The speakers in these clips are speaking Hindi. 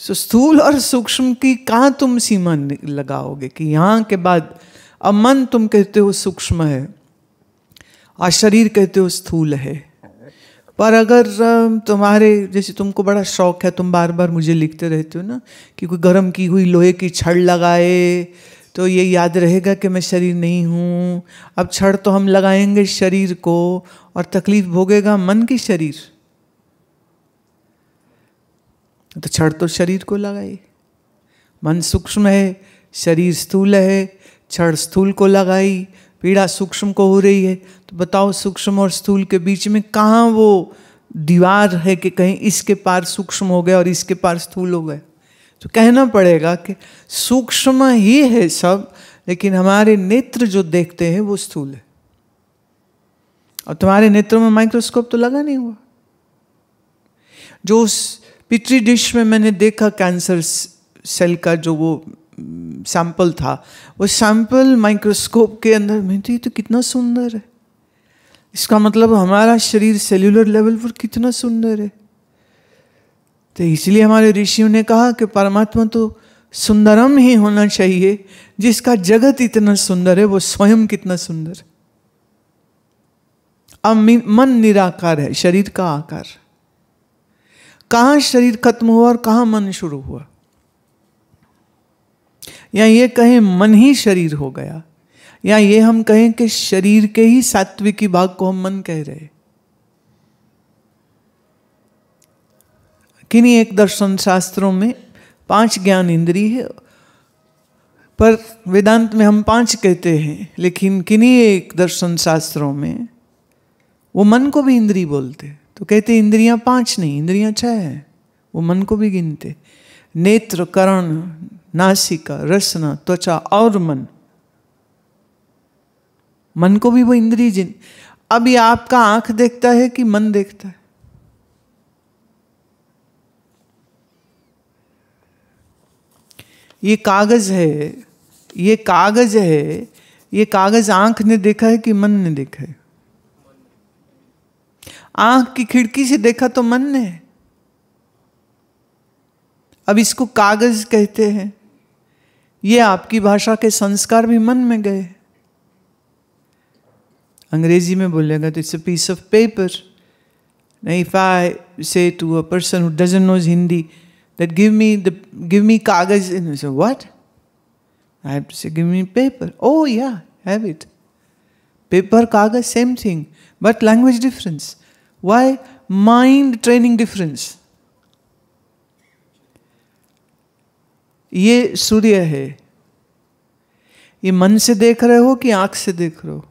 सो स्थूल और सूक्ष्म की कहाँ तुम सीमा लगाओगे कि यहाँ के बाद अब मन तुम कहते हो सूक्ष्म है और शरीर कहते हो स्थूल है। पर अगर तुम्हारे, जैसे तुमको बड़ा शौक है, तुम बार बार मुझे लिखते रहते हो ना कि कोई गर्म की हुई लोहे की छड़ लगाए तो ये याद रहेगा कि मैं शरीर नहीं हूँ। अब छड़ तो हम लगाएँगे शरीर को, और तकलीफ़ भोगेगा मन की शरीर। तो छड़ तो शरीर को लगाई मन सूक्ष्म है, शरीर स्थूल है छड़ स्थूल को लगाई। पीड़ा सूक्ष्म को हो रही है तो बताओ सूक्ष्म और स्थूल के बीच में कहाँ वो दीवार है कि कहीं इसके पार सूक्ष्म हो गया और इसके पार स्थूल हो गए तो कहना पड़ेगा कि सूक्ष्म ही है सब, लेकिन हमारे नेत्र जो देखते हैं वो स्थूल है। और तुम्हारे नेत्रों में माइक्रोस्कोप तो लगा नहीं हुआ। जो उस पिटरी डिश में मैंने देखा कैंसर सेल का जो वो सैंपल था। वो सैंपल माइक्रोस्कोप के अंदर में तो ये तो कितना सुंदर है। इसका मतलब हमारा शरीर सेल्यूलर लेवल पर कितना सुंदर है। तो इसलिए हमारे ऋषियों ने कहा कि परमात्मा तो सुंदरम ही होना चाहिए, जिसका जगत इतना सुंदर है, वो स्वयं कितना सुंदर अब मन निराकार है, शरीर का आकार। कहाँ शरीर खत्म हुआ और कहाँ मन शुरू हुआ? या ये कहें मन ही शरीर हो गया? या ये हम कहें कि शरीर के ही सात्विकी भाग को हम मन कह रहे किन्हीं एक दर्शन शास्त्रों में पाँच ज्ञान इंद्री है, पर वेदांत में हम पाँच कहते हैं, लेकिन किन्हीं एक दर्शन शास्त्रों में वो मन को भी इंद्री बोलते तो कहते, इंद्रियाँ पाँच नहीं, इंद्रियाँ छह है। वो मन को भी गिनते। नेत्र, करण, नासिका, रसना, त्वचा और मन। मन को भी वो इंद्री जिन ये आपका आँख देखता है कि मन देखता है? ये कागज़ है, ये कागज़ है, ये कागज़ आँख ने देखा है कि मन ने देखा है? आँख की खिड़की से देखा तो मन ने। अब इसको कागज़ कहते हैं। ये आपकी भाषा के संस्कार भी मन में गए। अंग्रेज़ी में बोलेगा तो it's a piece of paper नहीं if I say to a person who doesn't knows Hindi that give me the give me कागज़ in what I to say give me paper oh yeah have it paper कागज़ same thing but language difference why? Mind training difference. ये सूर्य है। ये मन से देख रहे हो कि आँख से देख रहे हो?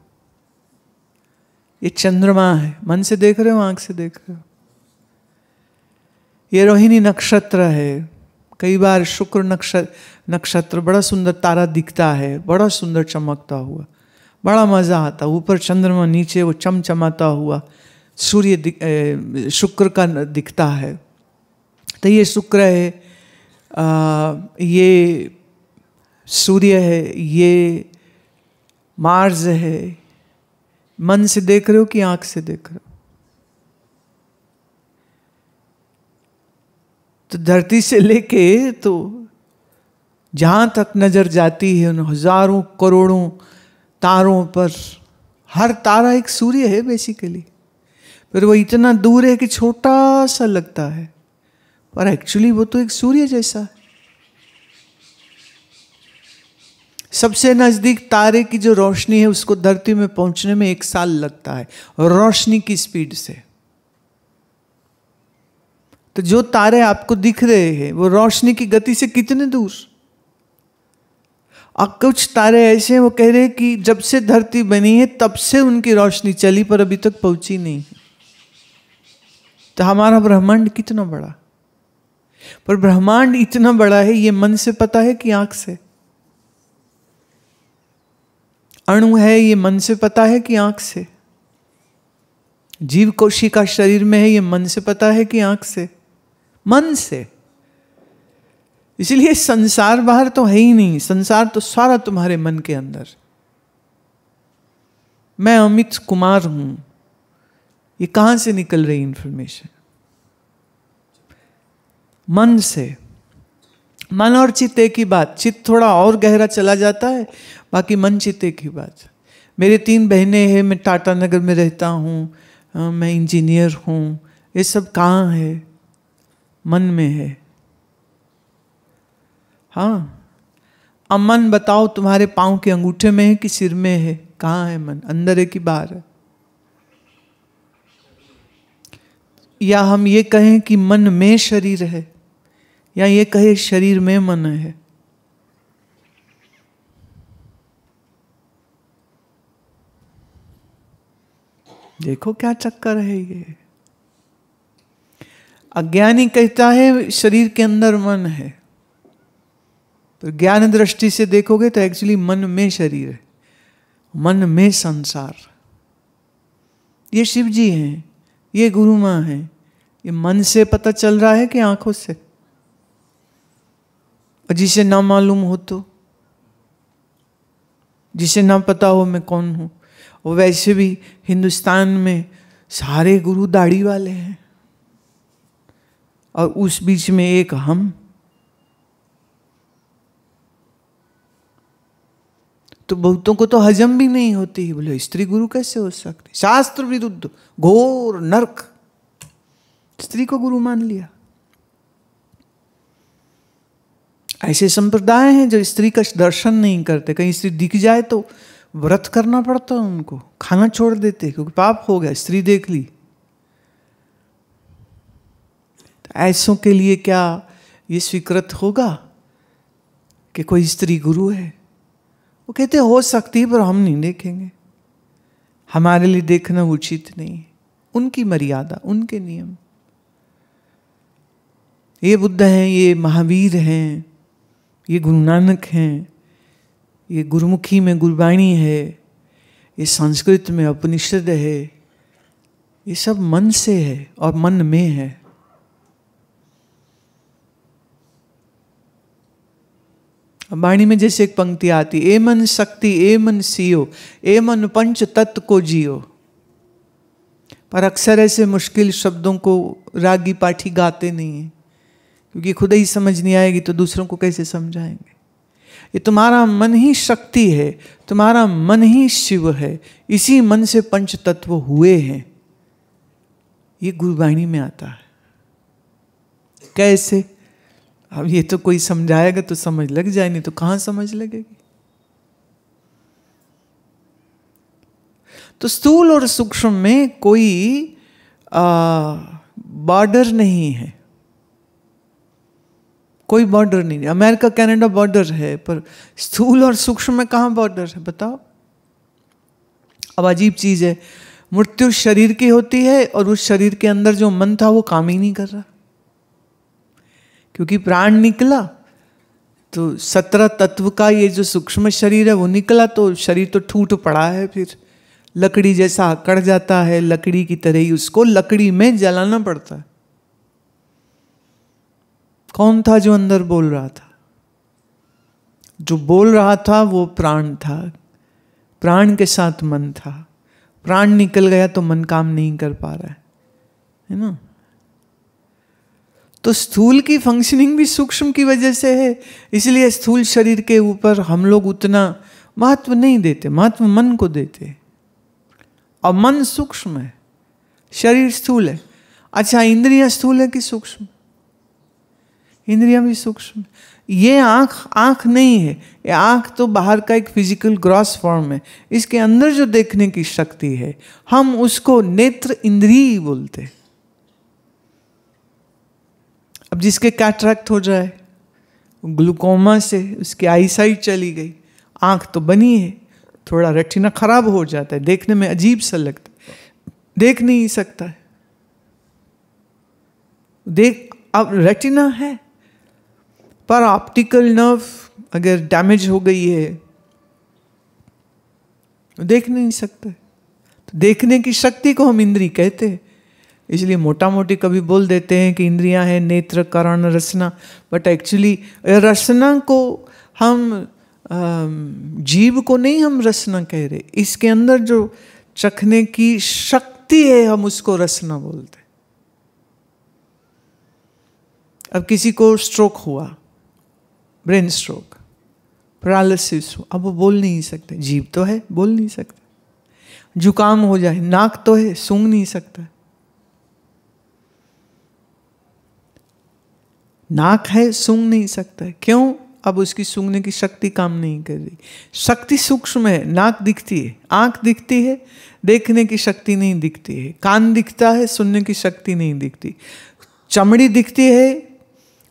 ये चंद्रमा है। मन से देख रहे हो, आँख से देख रहे हो? ये रोहिणी नक्षत्र है। कई बार शुक्र नक्षत्र नक्षत्र बड़ा सुंदर तारा दिखता है, बड़ा सुंदर चमकता हुआ, बड़ा मज़ा आता, ऊपर चंद्रमा, नीचे वो चमचमाता हुआ। सूर्य शुक्र का दिखता है। तो ये शुक्र है आ, ये सूर्य है ये मार्स है। मन से देख रहे हो कि आँख से देख रहे हो? तो धरती से लेके तो जहाँ तक नज़र जाती है उन हज़ारों करोड़ों तारों पर हर तारा एक सूर्य है बेसिकली फिर वो इतना दूर है कि छोटा सा लगता है। पर एक्चुअली वो तो एक सूर्य जैसा है। सबसे नज़दीक तारे की जो रोशनी है, उसको धरती में पहुँचने में एक साल लगता है, रोशनी की स्पीड से। तो जो तारे आपको दिख रहे हैं, वो रोशनी की गति से कितने दूर? और कुछ तारे ऐसे हैं, वो कह रहे हैं कि जब से धरती बनी है, तब से उनकी रोशनी चली, पर अभी तक पहुँची नहीं। तो हमारा ब्रह्मांड कितना बड़ा? पर ब्रह्मांड इतना बड़ा है, ये मन से पता है कि आँख से? अणु है, ये मन से पता है कि आँख से? जीव कोशिका शरीर में है, ये मन से पता है कि आँख से? मन से। इसलिए संसार बाहर तो है ही नहीं, संसार तो सारा तुम्हारे मन के अंदर। मैं अमित कुमार हूँ। ये कहाँ से निकल रही इंफॉर्मेशन मन से। मन और चित्त की बात। चित्त थोड़ा और गहरा चला जाता है, बाकी मन चित्त की बात। मेरे तीन बहनें हैं, मैं टाटा नगर में रहता हूँ मैं इंजीनियर हूँ। ये सब कहाँ है? मन में है। हाँ। अब मन बताओ, तुम्हारे पाँव के अंगूठे में है कि सिर में है? कहाँ है मन? अंदर है कि बाहर है। या हम ये कहें कि मन में शरीर है, या ये कहे शरीर में मन है। देखो क्या चक्कर है ये। अज्ञानी कहता है, शरीर के अंदर मन है। तो ज्ञान दृष्टि से देखोगे तो एक्चुअली मन में शरीर है, मन में संसार। ये शिव जी हैं। ये गुरु माँ है। ये मन से पता चल रहा है कि आँखों से। और जिसे ना मालूम हो तो जिसे ना पता हो मैं कौन हूँ। और वैसे भी हिंदुस्तान में सारे गुरु दाढ़ी वाले हैं। और उस बीच में एक हम तो बहुतों को तो हजम भी नहीं होती बोले, स्त्री गुरु कैसे हो सकती? शास्त्र विरुद्ध, घोर, नर्क। स्त्री को गुरु मान लिया। ऐसे संप्रदाय हैं जो स्त्री का दर्शन नहीं करते। कहीं स्त्री दिख जाए तो व्रत करना पड़ता है उनको। खाना छोड़ देते, क्योंकि पाप हो गया, स्त्री देख ली। तो ऐसों के लिए क्या ये स्वीकृत होगा कि कोई स्त्री गुरु है? वो कहते, हो सकती है, पर हम नहीं देखेंगे। हमारे लिए देखना उचित नहीं उनकी मर्यादा, उनके नियम। ये बुद्ध हैं, ये महावीर हैं, ये गुरु नानक हैं, ये गुरुमुखी में गुरबाणी है, ये संस्कृत में उपनिषद है, ये सब मन से है और मन में है। वाणी में जैसे एक पंक्ति आती, ए मन शक्ति, ए मन सीओ ए मन पंच तत्व को जियो। पर अक्सर ऐसे मुश्किल शब्दों को रागी पाठी गाते नहीं है, क्योंकि खुद ही समझ नहीं आएगी तो दूसरों को कैसे समझाएँगे? ये तुम्हारा मन ही शक्ति है, तुम्हारा मन ही शिव है, इसी मन से पंच तत्व हुए हैं। ये गुरुवाणी में आता है। कैसे? अब ये तो कोई समझाएगा तो समझ लग जाए, नहीं तो कहाँ समझ लगेगी? तो स्थूल और सूक्ष्म में कोई बॉर्डर नहीं है। कोई बॉर्डर नहीं है। अमेरिका, कनाडा बॉर्डर है, पर स्थूल और सूक्ष्म में कहाँ बॉर्डर है, बताओ। अब अजीब चीज़ है, मृत्यु शरीर की होती है और उस शरीर के अंदर जो मन था वो काम ही नहीं कर रहा। क्योंकि प्राण निकला तो सत्रह तत्व का ये जो सूक्ष्म शरीर है वो निकला तो शरीर तो ठूट पड़ा है फिर। लकड़ी जैसा अकड़ जाता है, लकड़ी की तरह ही उसको लकड़ी में जलाना पड़ता है। कौन था जो अंदर बोल रहा था? जो बोल रहा था वो प्राण था। प्राण के साथ मन था। प्राण निकल गया तो मन काम नहीं कर पा रहा है। है ना? तो स्थूल की फंक्शनिंग भी सूक्ष्म की वजह से है। इसलिए स्थूल शरीर के ऊपर हम लोग उतना महत्व नहीं देते, महत्व मन को देते। और मन सूक्ष्म है, शरीर स्थूल है। अच्छा इंद्रियाँ स्थूल है कि सूक्ष्म? इंद्रिया भी सूक्ष्म। ये आँख आँख नहीं है, ये आँख तो बाहर का एक फ़िज़िकल ग्रॉस फॉर्म है। इसके अंदर जो देखने की शक्ति है, हम उसको नेत्र इंद्रिय बोलते अब जिसके कैट्रैक्ट हो जाए, ग्लूकोमा से उसकी आई साइट चली गई। आँख तो बनी है, थोड़ा रेटिना खराब हो जाता है, देखने में अजीब सा लगता है। देख नहीं सकता है। देख, अब रेटिना है, पर ऑप्टिकल नर्व अगर डैमेज हो गई है तो देख नहीं सकते तो देखने की शक्ति को हम इंद्री कहते हैं। इसलिए मोटा मोटी कभी बोल देते हैं कि इंद्रियाँ हैं, नेत्र, करण रसना बट एक्चुअली रसना को हम जीव को नहीं हम रसना कह रहे। इसके अंदर जो चखने की शक्ति है, हम उसको रसना बोलते अब किसी को स्ट्रोक हुआ ब्रेन स्ट्रोक पैरालिसिस अब वो बोल नहीं सकते। जीव तो है, बोल नहीं सकते। जुकाम हो जाए, नाक तो है, सूंघ नहीं सकता। नाक है, सूंघ नहीं सकता। है क्यों? अब उसकी सूंघने की शक्ति काम नहीं कर रही। शक्ति सूक्ष्म है, नाक दिखती है। आँख दिखती है, देखने की शक्ति नहीं दिखती है। कान दिखता है, सुनने की शक्ति नहीं दिखती। चमड़ी दिखती है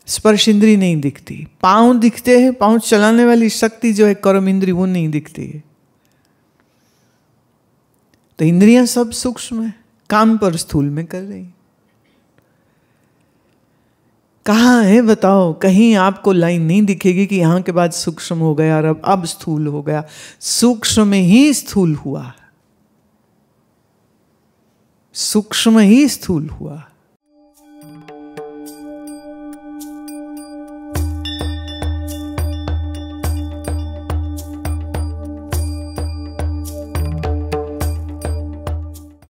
स्पर्श इंद्री नहीं दिखती। पाँव दिखते हैं, पाँव चलाने वाली शक्ति जो है, कर्म इंद्री वो नहीं दिखती है। तो इंद्रियाँ सब सूक्ष्म है, काम पर स्थूल में कर रही कहाँ है बताओ? कहीं आपको लाइन नहीं दिखेगी कि यहाँ के बाद सूक्ष्म हो गया और अब अब स्थूल हो गया। सूक्ष्म में ही स्थूल हुआ। सूक्ष्म ही स्थूल हुआ।